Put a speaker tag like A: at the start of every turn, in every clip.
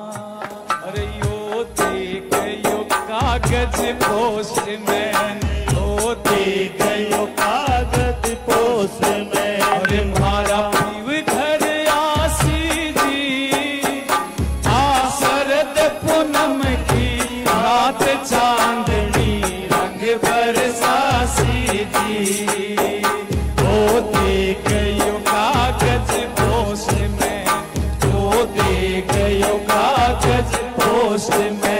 A: अरे यो देख यो कागज़ पोस्ट में। गयो कागज़ पोस्ट में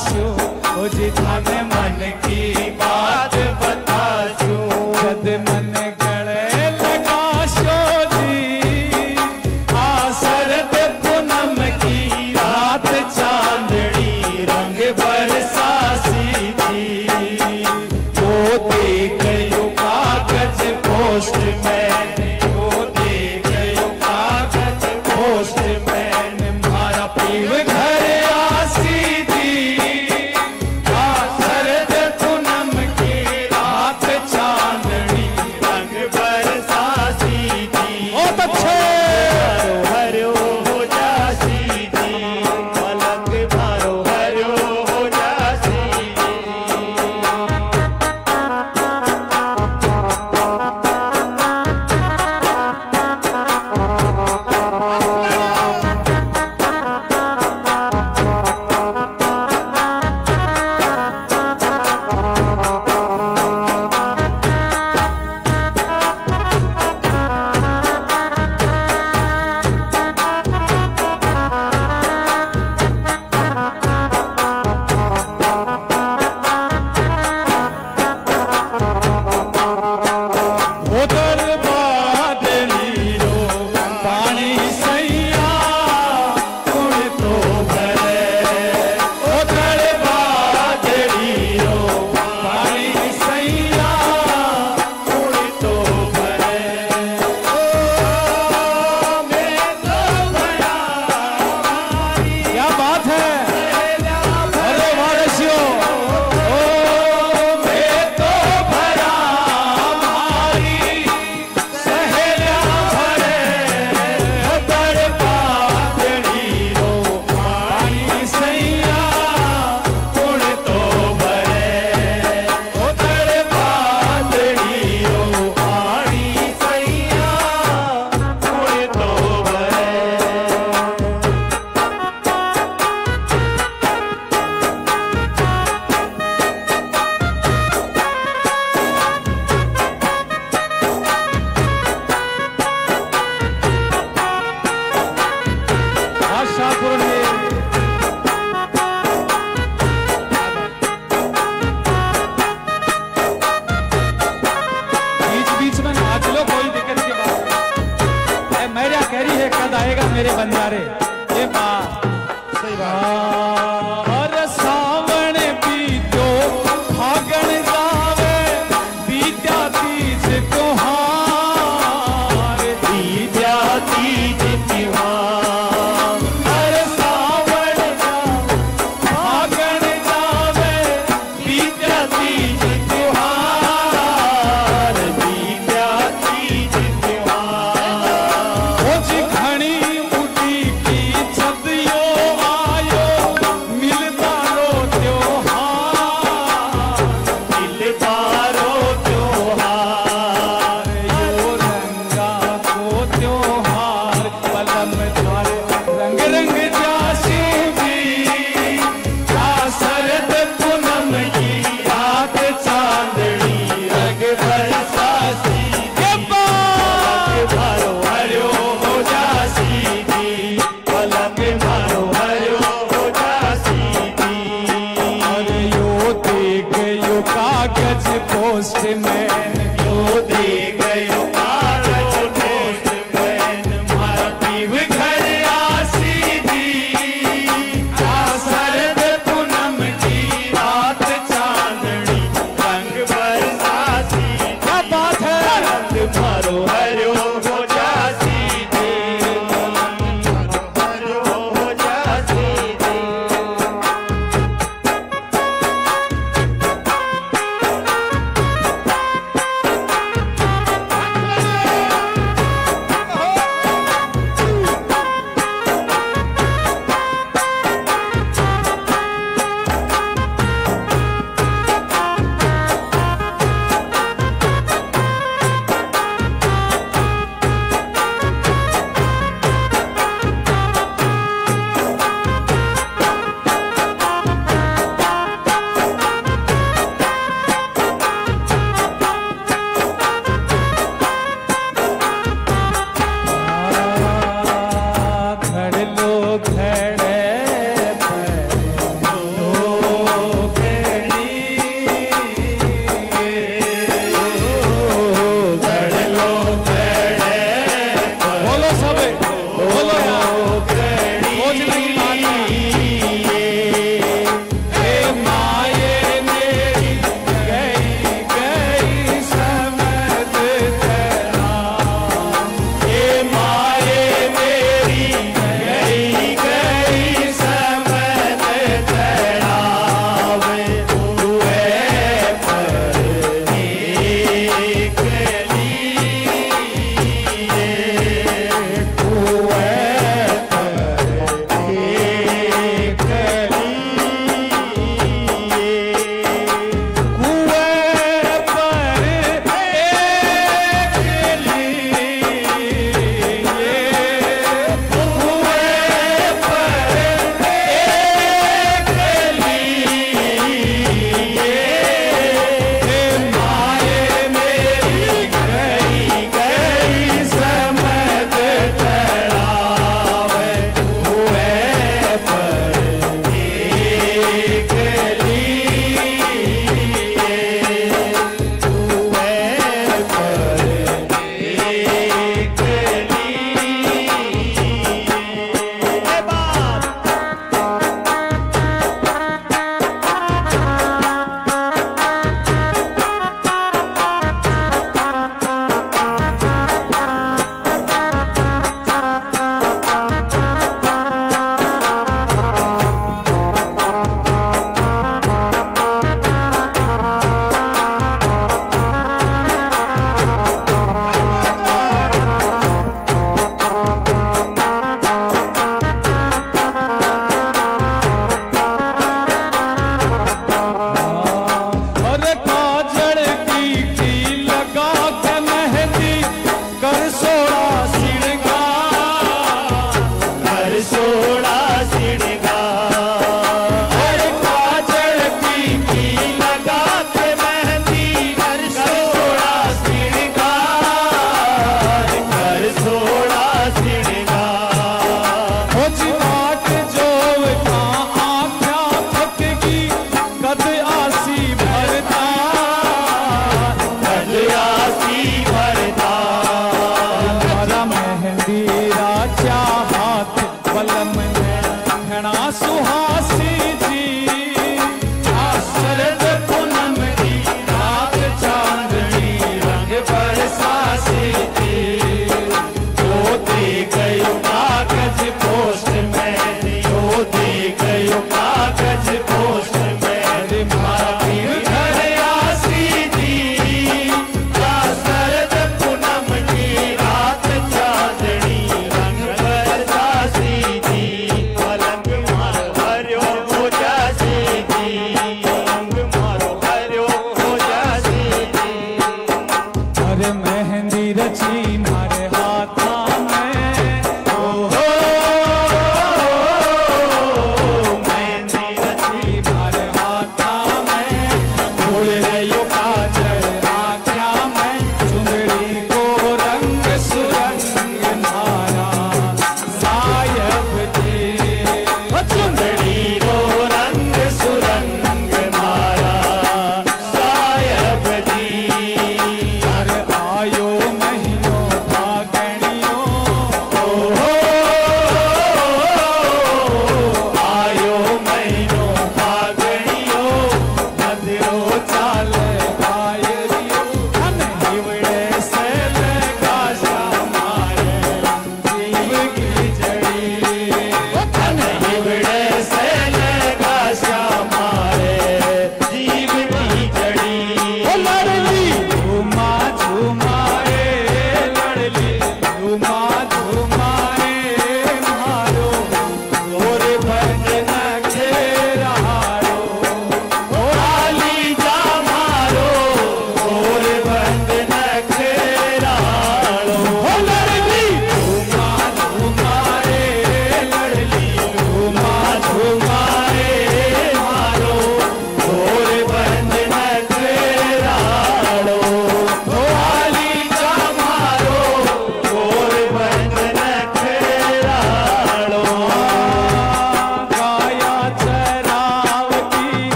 A: आशो ओ जिथा में कागज़ पोस्टमैन क्यों
B: दे